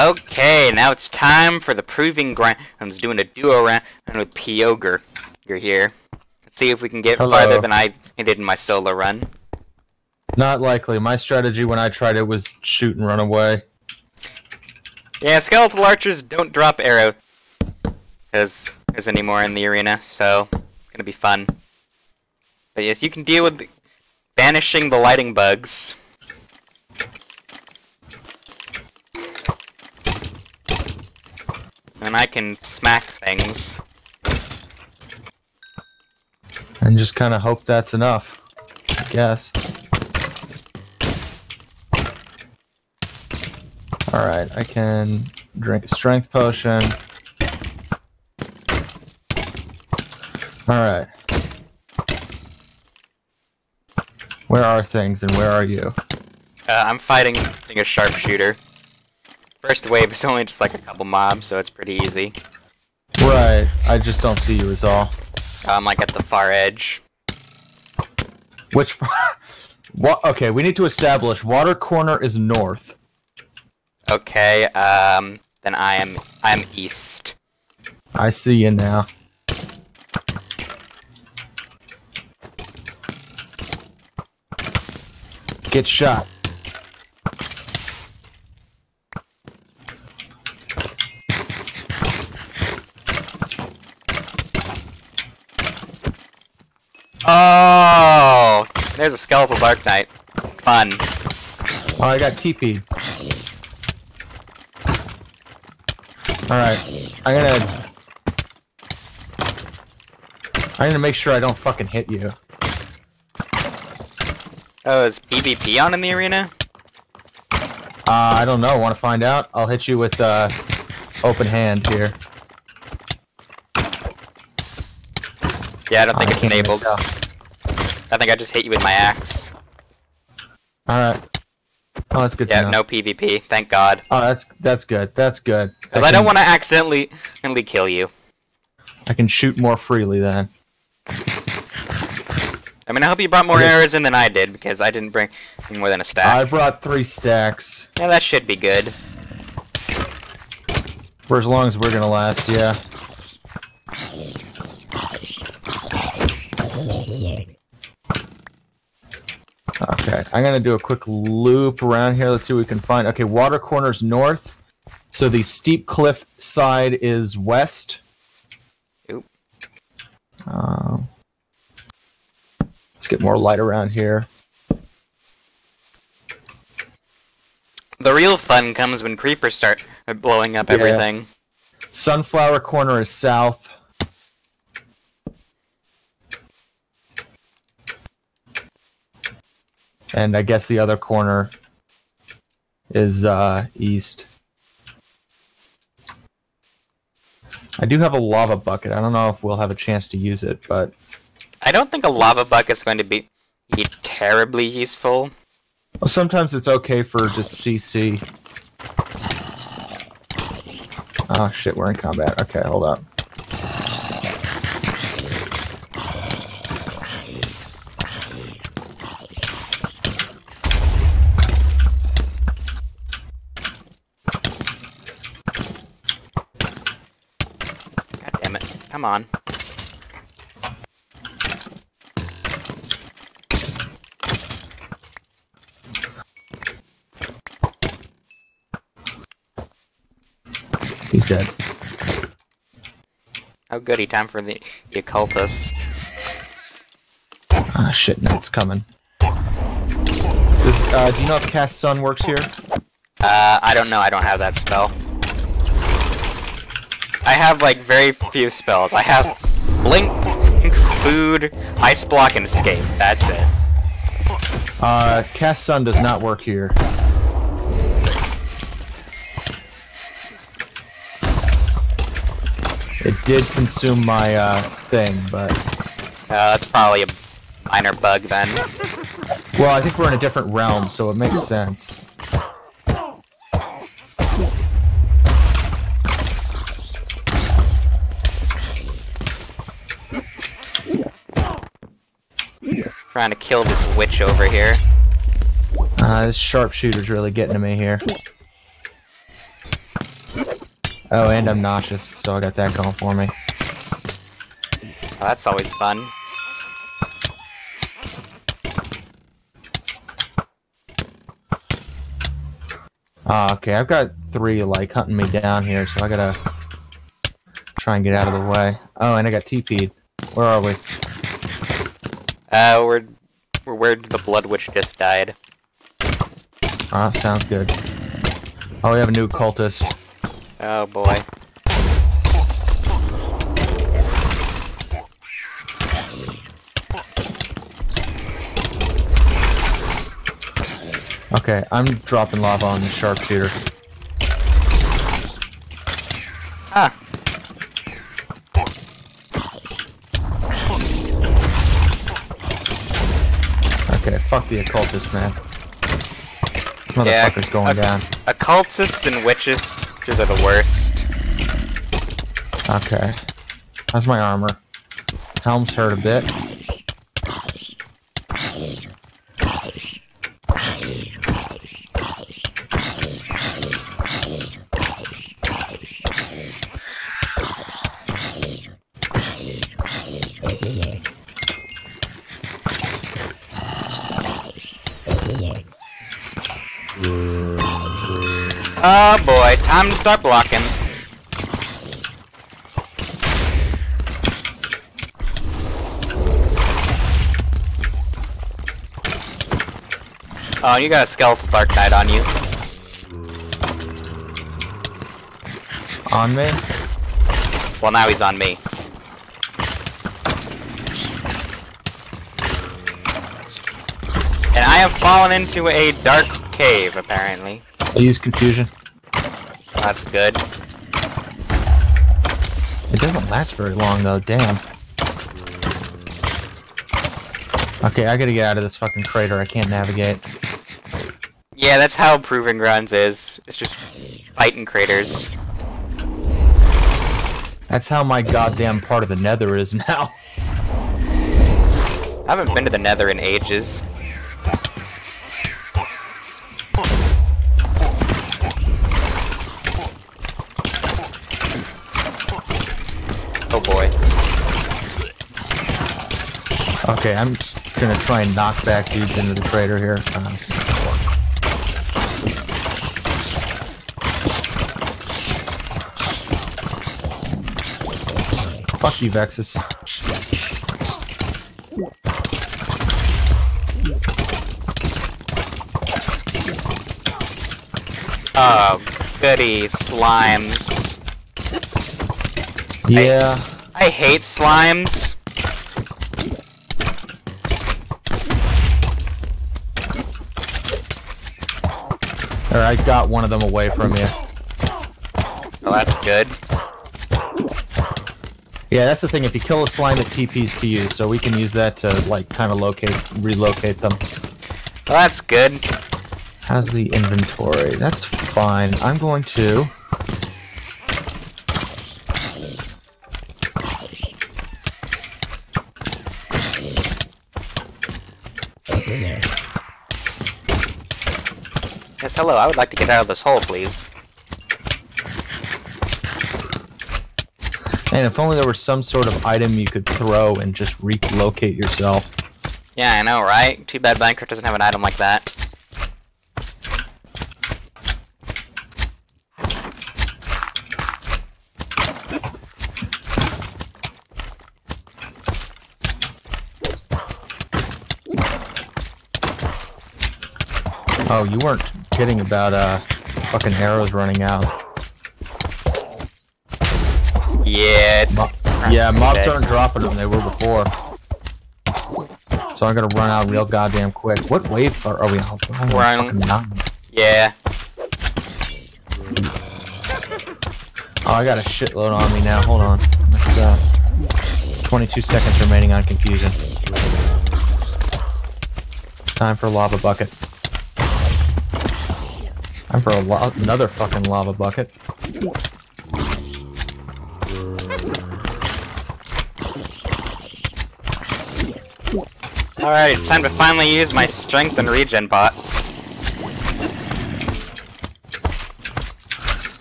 Okay, now it's time for the proving ground. I'm just doing a duo round with Piogre. You're here. Let's see if we can get Hello. farther than I did in my solo run. Not likely. My strategy when I tried it was shoot and run away. Yeah, skeletal archers don't drop arrow as as anymore in the arena, so it's gonna be fun. But yes, you can deal with banishing the lighting bugs. And I can smack things. And just kind of hope that's enough. I guess. Alright, I can drink a strength potion. Alright. Where are things and where are you? Uh, I'm fighting a sharpshooter. First wave is only just like a couple mobs, so it's pretty easy. Right, I just don't see you as all. I'm like at the far edge. Which. what? Okay, we need to establish water corner is north. Okay, um, then I am I'm east. I see you now. Get shot. Oh, there's a skeletal Dark Knight. Fun. Oh, I got TP. Alright, I'm gonna... I'm gonna make sure I don't fucking hit you. Oh, is PvP on in the arena? Uh, I don't know. Want to find out? I'll hit you with uh, open hand here. Yeah, I don't think I it's enabled. I think I just hit you with my axe. All right. Oh, that's good Yeah, no PvP. Thank God. Oh, that's that's good. That's good. Because I, don't want to accidentally, accidentally kill you. I can shoot more freely then. I mean, I hope you brought more arrows in than I did, because I didn't bring more than a stack. I brought three stacks Yeah, that should be good. for as long as we're gonna last. Yeah. I'm gonna do a quick loop around here. Let's see what we can find. Okay, water corners north. So the steep cliff side is west. Oop. Um, let's get more light around here. The real fun comes when creepers start blowing up Yeah. everything. Sunflower corner is south. And I guess the other corner is uh, east. I do have a lava bucket. I don't know if we'll have a chance to use it, but I don't think a lava bucket is going to be, be terribly useful. well, sometimes it's okay for just CC. Oh shit, we're in combat. Okay, hold up. God damn it. Come on. He's dead. Oh goody, time for the, the occultist. Ah, shit, no, it's coming. Does, uh, do you know if Cast Sun works here? Uh, I don't know, I don't have that spell. I have, like, very few spells. I have Blink, Food, Ice Block, and Escape. That's it. Uh, Cast Sun does not work here. It did consume my, uh, thing, but... Uh, that's probably a minor bug then. Well, I think we're in a different realm, so it makes sense. Trying to kill this witch over here. Uh, this sharpshooter's really getting to me here. Oh, and I'm nauseous, so I got that going for me. Oh, that's always fun. Ah, okay, I've got three like hunting me down here, so I gotta try and get out of the way. Oh, and I got TP'd. Where are we? Uh, we're we're where the Blood Witch just died. Ah, sounds good. Oh, we have a new cultist. Oh boy. Okay, I'm dropping lava on the sharpshooter. Huh. Okay, fuck the occultist, man. Yeah, Motherfucker's going down. Occultists and witches witches are the worst. Okay. How's my armor? Helm's hurt a bit. Oh boy, time to start blocking. Oh, you got a skeletal Dark Knight on you. On me? Well, now he's on me. And I have fallen into a dark cave, apparently. I use confusion. That's good. It doesn't last very long though, damn. Okay, I gotta get out of this fucking crater, I can't navigate. Yeah, that's how Proving Grounds is. It's just fighting craters. That's how my goddamn part of the nether is now. I haven't been to the nether in ages. Okay, I'm gonna try and knock back dudes into the crater here. Uh, fuck you, Vexus. Oh, goody, slimes. Yeah. I hate slimes. Alright, I got one of them away from you. Well, that's good. Yeah, that's the thing. If you kill a slime, it TPs to you, so we can use that to like kind of locate, relocate them. Well, that's good. How's the inventory? That's fine. I'm going to. Hello, I would like to get out of this hole, please. And if only there was some sort of item you could throw and just relocate yourself. Yeah, I know, right? Too bad Minecraft doesn't have an item like that. Oh, you weren't kidding about uh fucking arrows running out. Yeah, it's... Mo- yeah, mobs Okay. aren't dropping them. They were before. So I'm gonna run out real goddamn quick. What wave are, are we on? We're on nine. Yeah. Oh, I got a shitload on me now. Hold on. That's, uh, 22 seconds remaining on confusion. Time for a lava bucket. Time for another fucking lava bucket. Alright, it's time to finally use my strength and regen bots.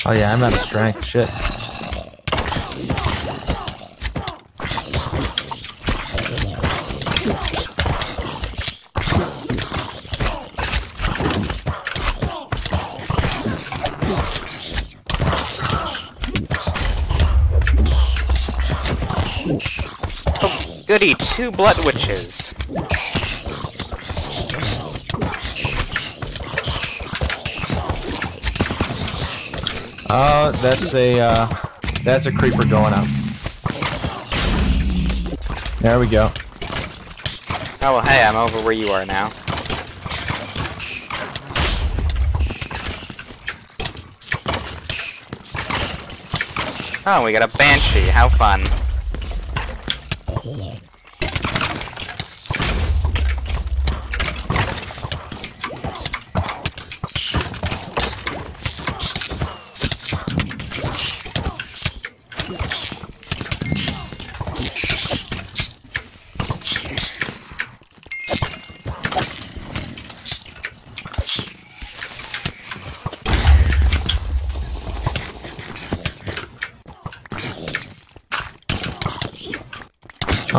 Oh yeah, I'm out of strength. Shit. Two blood witches. Oh, that's a uh, that's a creeper going up. There we go. Oh, well, hey, I'm over where you are now. Oh, we got a banshee. How fun.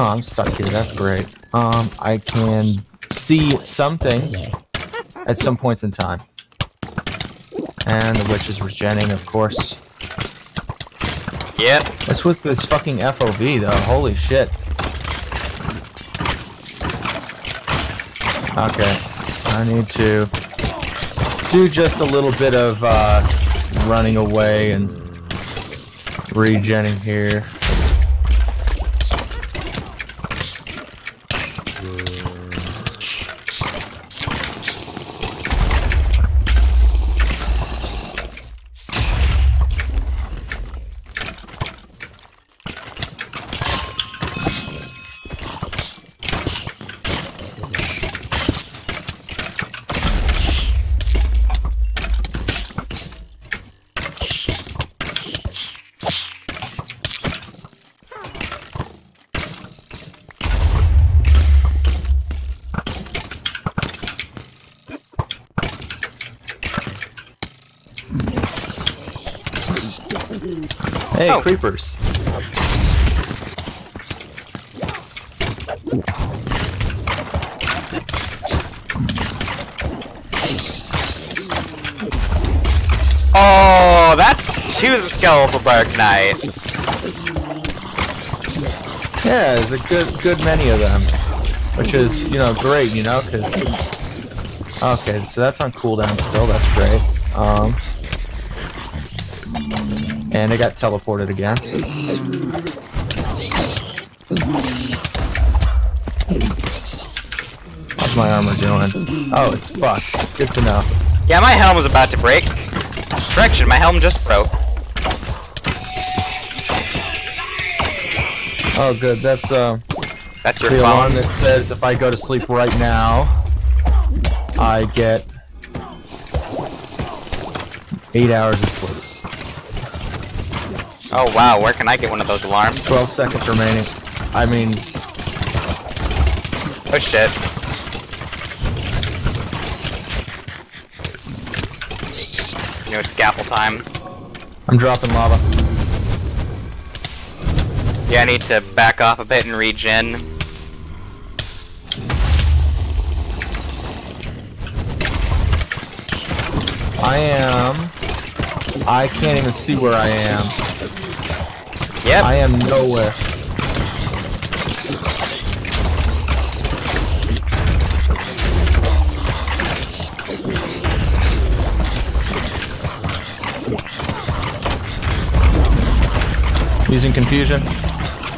I'm stuck here. That's great. Um, I can see some things at some points in time. And the witch is regenning, of course. Yep. What's with this fucking FOV, though? Holy shit. Okay. I need to do just a little bit of uh, running away and regenning here. Hey, Oh. creepers. Oh, that's two skeletal dark knights. Yeah, there's a good good many of them. Which is, you know, great, you know, because... Okay, so that's on cooldown still, that's great. Um... And it got teleported again. How's my armor doing? Oh, it's fucked. Good to know. Yeah, my helm was about to break. Correction, my helm just broke. Oh, good. That's uh, That's your the alarm that says if I go to sleep right now, I get eight hours of sleep. Oh wow, where can I get one of those alarms? 12 seconds remaining. I mean, Oh shit. You know, it's scaffold time. I'm dropping lava. Yeah, I need to back off a bit and regen. I am. I can't even see where I am. Yep. I am nowhere. Using confusion.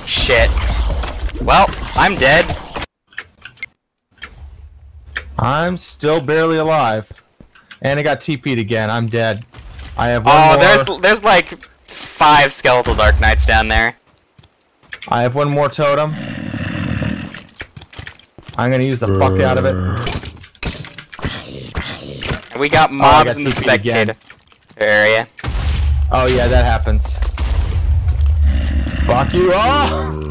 Shit. Well, I'm dead. I'm still barely alive. And I got TP'd again. I'm dead. I have one Oh, more. there's there's like five skeletal dark knights down there. I have one more totem. I'm gonna use the fuck out of it. We got oh, I mobs got in the spectator area. Oh yeah, that happens. Fuck you! Oh!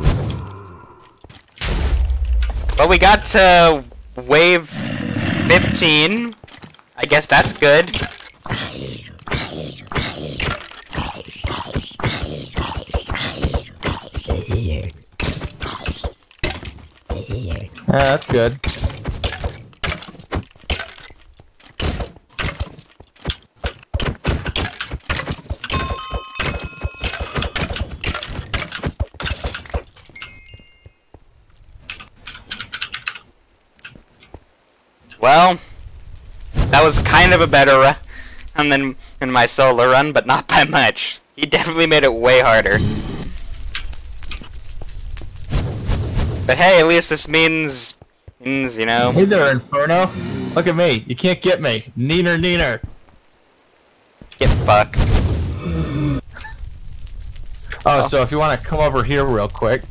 But we got to wave 15. I guess that's good. Yeah, that's good. Well, that was kind of a better run than, than my solo run, but not by much. He definitely made it way harder. But hey, at least this means, means you know, Hey there, Inferno. Look at me. You can't get me. Neener, neener. get fucked. Oh, oh. so if you want to come over here real quick.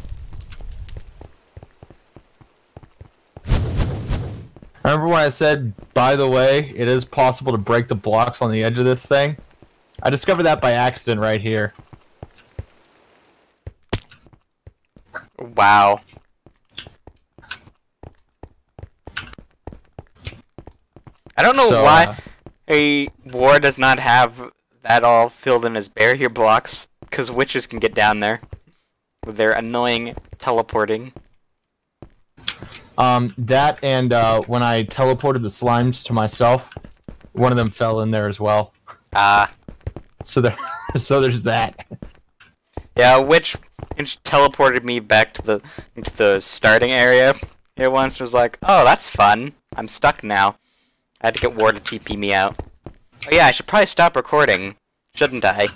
Remember when I said, by the way, it is possible to break the blocks on the edge of this thing? I discovered that by accident right here. Wow. I don't know So, why uh, a war does not have that all filled in as barrier blocks, because witches can get down there with their annoying teleporting. Um, that and uh, when I teleported the slimes to myself, one of them fell in there as well. Ah, So there, so there's that. yeah, witch teleported me back to the into the starting area here once. Was like, oh, that's fun. I'm stuck now. I had to get War to TP me out. Oh yeah, I should probably stop recording, shouldn't I?